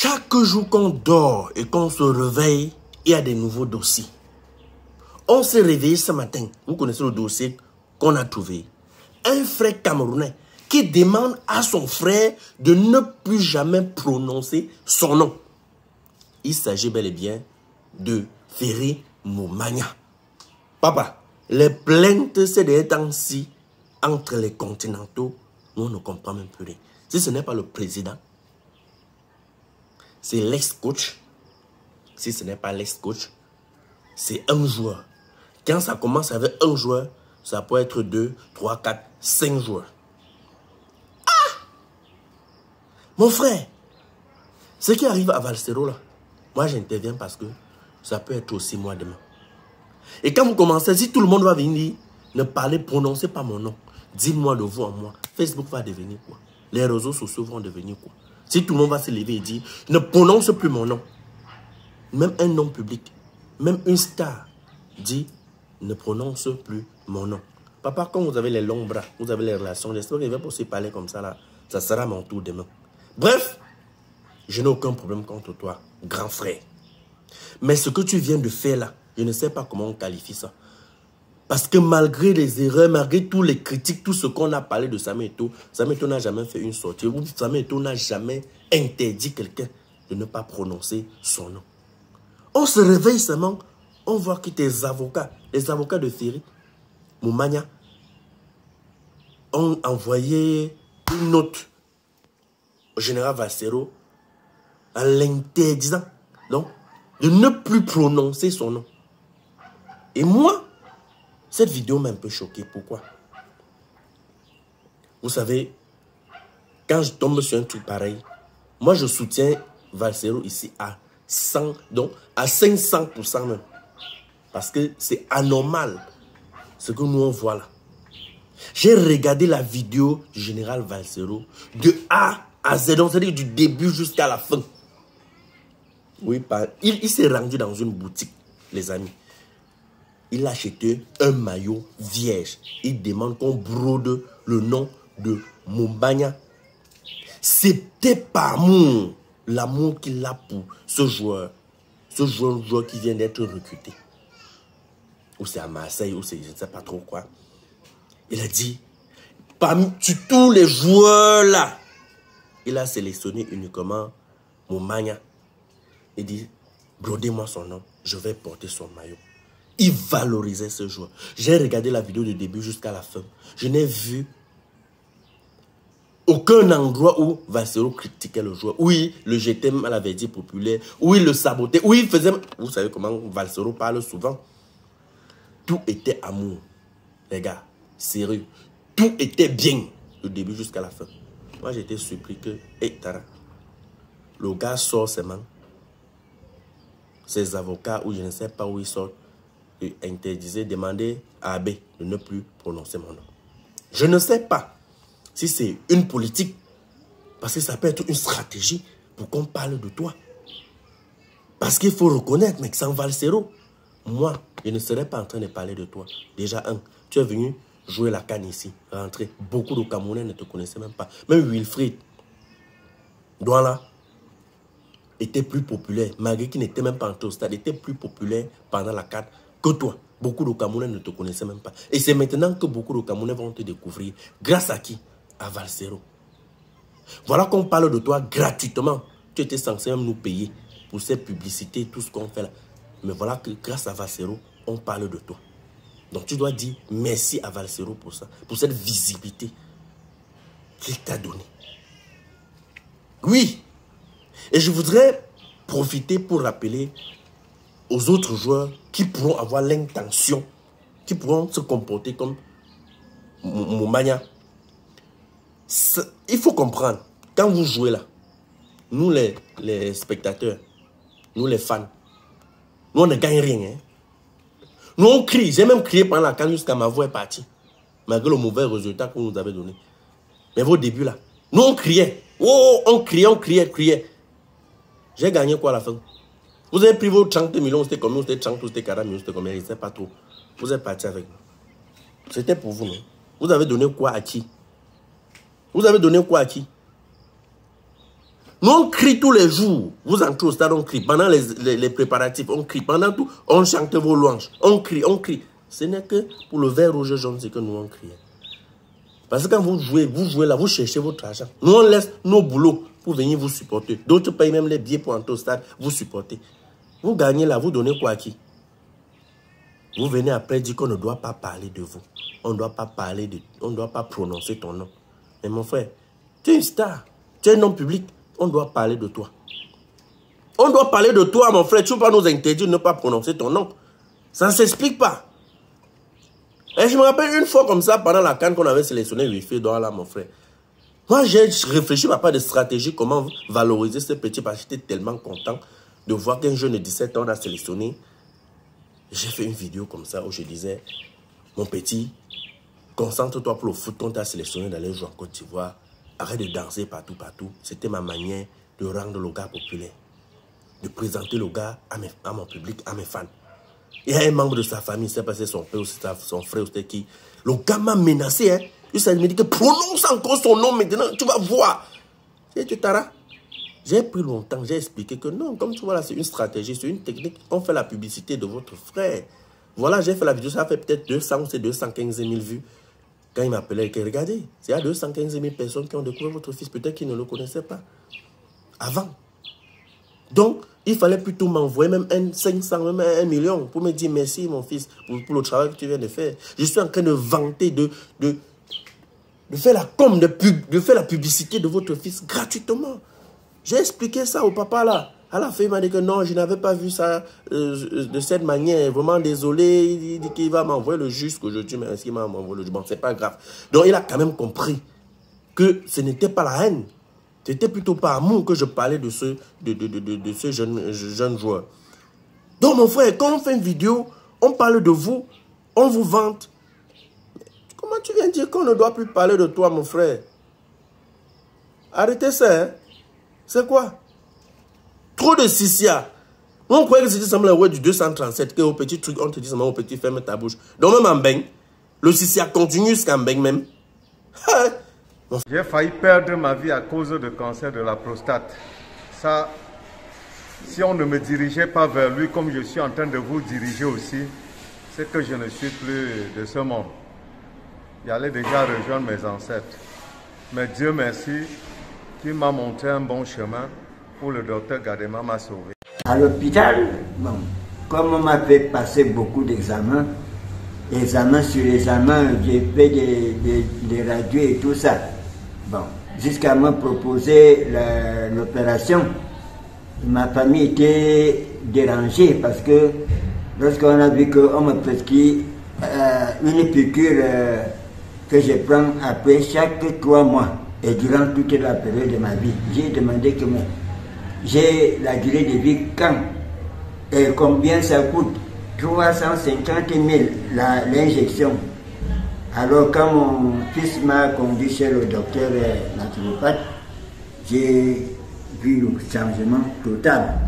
Chaque jour qu'on dort et qu'on se réveille, il y a des nouveaux dossiers. On s'est réveillé ce matin. Vous connaissez le dossier qu'on a trouvé. Un frère camerounais qui demande à son frère de ne plus jamais prononcer son nom. Il s'agit bel et bien de Ferry Moumania. Papa, les plaintes ces derniers temps-ci entre les continentaux, nous on ne comprend même plus rien. Si ce n'est pas le président, c'est l'ex-coach. Si ce n'est pas l'ex-coach, c'est un joueur. Quand ça commence avec un joueur, ça peut être deux, trois, quatre, cinq joueurs. Ah Mon frère, ce qui arrive à Valsero là, moi j'interviens parce que ça peut être aussi moi demain. Et quand vous commencez, si tout le monde va venir, ne parlez, prononcez pas mon nom. Dites-moi de vous en moi. Facebook va devenir quoi? Les réseaux sociaux vont devenir quoi? Si tout le monde va se lever et dire, ne prononce plus mon nom. Même un nom public, même une star dit, ne prononce plus mon nom. Papa, quand vous avez les longs bras, vous avez les relations, j'espère qu'il va aussi parler comme ça là. Ça sera mon tour demain. Bref, je n'ai aucun problème contre toi, grand frère. Mais ce que tu viens de faire là, je ne sais pas comment on qualifie ça. Parce que malgré les erreurs, malgré tous les critiques, tout ce qu'on a parlé de Samuel Eto'o n'a jamais fait une sortie. Ou n'a jamais interdit quelqu'un de ne pas prononcer son nom. On se réveille seulement, on voit que tes avocats, les avocats de Ferry, Moumania, ont envoyé une note au général Valsero en l'interdisant de ne plus prononcer son nom. Et moi, cette vidéo m'a un peu choqué. Pourquoi? Vous savez, quand je tombe sur un truc pareil, moi je soutiens Valsero ici à 100, donc à 500% même. Parce que c'est anormal ce que nous on voit là. J'ai regardé la vidéo du général Valsero de A à Z, c'est-à-dire du début jusqu'à la fin. Oui, il, il s'est rendu dans une boutique, les amis. Il a acheté un maillot vierge. Il demande qu'on brode le nom de Mumbanya. C'était pas amour, l'amour qu'il a pour ce joueur. Ce joueur, joueur qui vient d'être recruté. Ou c'est à Marseille, ou c'est je ne sais pas trop quoi. Il a dit, parmi tous les joueurs là, il a sélectionné uniquement Mumbanya. Il dit, brodez-moi son nom, je vais porter son maillot. Il valorisait ce joueur. J'ai regardé la vidéo du début jusqu'à la fin. Je n'ai vu aucun endroit où Valsero critiquait le joueur. Oui, le jetait à la populaire. Oui, le sabotait. Oui, il faisait... Vous savez comment Valsero parle souvent. Tout était amour. Les gars, sérieux. Tout était bien du début jusqu'à la fin. Moi, j'étais surpris que... Hé, Tara, le gars sort seulement ses avocats ou je ne sais pas où ils sortent, et interdisaient, demandaient à Abbé de ne plus prononcer mon nom. Je ne sais pas si c'est une politique, parce que ça peut être une stratégie pour qu'on parle de toi. Parce qu'il faut reconnaître, mec, sans Valsero, moi, je ne serais pas en train de parler de toi. Déjà, un, tu es venu jouer la canne ici, rentrer. Beaucoup de Camerounais ne te connaissaient même pas. Même Wilfried, Douala, était plus populaire, malgré qu'il n'était même pas entré au stade, était plus populaire pendant la carte que toi. Beaucoup de Camerounais ne te connaissaient même pas. Et c'est maintenant que beaucoup de Camerounais vont te découvrir. Grâce à qui? À Valsero. Voilà qu'on parle de toi gratuitement. Tu étais censé même nous payer pour ces publicités, tout ce qu'on fait là. Mais voilà que grâce à Valsero, on parle de toi. Donc tu dois dire merci à Valsero pour ça, pour cette visibilité qu'il t'a donnée. Oui, et je voudrais profiter pour rappeler aux autres joueurs qui pourront avoir l'intention, qui pourront se comporter comme Moumania. Il faut comprendre, quand vous jouez là, nous les, spectateurs, nous les fans, nous on ne gagne rien. Hein. Nous on crie, j'ai même crié pendant la canne jusqu'à ma voix est partie, malgré le mauvais résultat vous nous avez donné. Mais vos débuts là, nous on criait, oh, on criait, on criait, criait. J'ai gagné quoi à la fin? Vous avez pris vos 30 millions, c'était combien? C'était 30 c'était 40 millions, c'était combien? Je ne sais pas trop. Vous êtes parti avec moi. C'était pour vous, non? Vous avez donné quoi à qui? Vous avez donné quoi à qui? Nous, on crie tous les jours. Vous entrez au stade, on crie. Pendant les, les, préparatifs, on crie. Pendant tout, on chante vos louanges. On crie, on crie. Ce n'est que pour le vert rouge jaune, c'est que nous, on crie. Parce que quand vous jouez, vous jouez là, vous cherchez votre argent. Nous, on laisse nos boulots pour venir vous supporter. D'autres payent même les billets pour entrer au stade, vous supporter. Vous gagnez là, vous donnez quoi à qui? Vous venez après dire qu'on ne doit pas parler de vous. On ne doit pas parler de... On ne doit pas prononcer ton nom. Mais mon frère, tu es une star. Tu es un homme public on doit parler de toi. On doit parler de toi, mon frère. Tu ne peux pas nous interdire de ne pas prononcer ton nom. Ça ne s'explique pas. Et je me rappelle une fois comme ça, pendant la canne qu'on avait sélectionné Wifi là, mon frère. Moi, j'ai réfléchi à pas de stratégie, comment valoriser ce petit, parce que j'étais tellement content de voir qu'un jeune de 17 ans a sélectionné. J'ai fait une vidéo comme ça où je disais, mon petit, concentre-toi pour le foot qu'on t'a sélectionné d'aller jouer en Côte d'Ivoire. Arrête de danser partout, partout. C'était ma manière de rendre le gars populaire. De présenter le gars à, à mon public, à mes fans. Il y a un membre de sa famille, c'est son père ou son frère ou c'était qui. Le gars m'a menacé. Hein. Il me dit que prononce encore son nom maintenant, tu vas voir. Et tu t'arrêtes. J'ai pris longtemps, j'ai expliqué que non, comme tu vois là, c'est une stratégie, c'est une technique. On fait la publicité de votre frère. Voilà, j'ai fait la vidéo, ça fait peut-être 200 ou 215 000 vues. Quand il m'appelait, il regardez, il y a 215 000 personnes qui ont découvert votre fils, peut-être qu'ils ne le connaissaient pas avant. Donc, il fallait plutôt m'envoyer même un 500, même un million pour me dire merci mon fils pour, le travail que tu viens de faire. Je suis en train de vanter, de, de, de faire la com, de, pub, de faire la publicité de votre fils gratuitement. J'ai expliqué ça au papa là. À la fin, il m'a dit que non, je n'avais pas vu ça euh, de cette manière. Vraiment désolé. Il dit qu'il va m'envoyer le juge aujourd'hui, mais est-ce qu'il m'a envoyé le juge? Bon, c'est pas grave. Donc, il a quand même compris que ce n'était pas la haine. C'était plutôt par amour que je parlais de ce, de, de, de, de jeune, jeune joueur. Donc, mon frère, quand on fait une vidéo, on parle de vous, on vous vante. Comment tu viens dire qu'on ne doit plus parler de toi, mon frère? Arrêtez ça, hein? C'est quoi? Trop de Sissia. On croyait que c'était le word du 237, que au petit truc, on te dit seulement au petit ferme ta bouche. Donc même en baigne, le Sissia continue jusqu'en baigne même. J'ai failli perdre ma vie à cause de cancer de la prostate. Ça, si on ne me dirigeait pas vers lui comme je suis en train de vous diriger aussi, c'est que je ne suis plus de ce monde. J'allais déjà rejoindre mes ancêtres. Mais Dieu merci, qui m'a montré un bon chemin où le docteur Gadema m'a sauvé. À l'hôpital, bon, comme on m'a fait passer beaucoup d'examens, examens sur examens, j'ai fait des, radios et tout ça. Bon, jusqu'à me proposer l'opération, ma famille était dérangée parce que lorsqu'on a vu qu'on me prescrit euh, une piqûre euh, que je prends après chaque trois mois et durant toute la période de ma vie, j'ai demandé que j'ai la durée de vie quand et combien ça coûte? 350 000 l'injection. Alors quand mon fils m'a conduit chez le docteur naturopathe, j'ai vu le changement total.